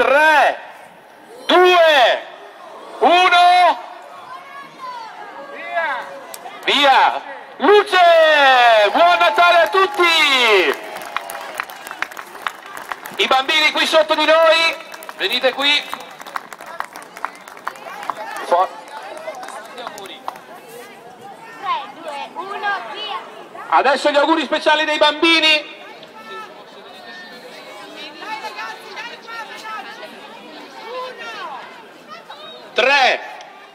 3, 2, 1. Via! Luce! Buon Natale a tutti! I bambini qui sotto di noi, venite qui. Fu- 3, 2, 1, via! Adesso gli auguri speciali dei bambini.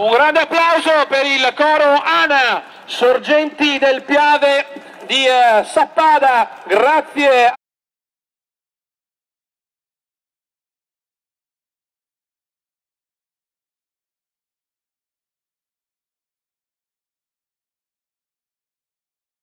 Un grande applauso per il coro Ana Sorgenti del Piave di eh, Sappada, grazie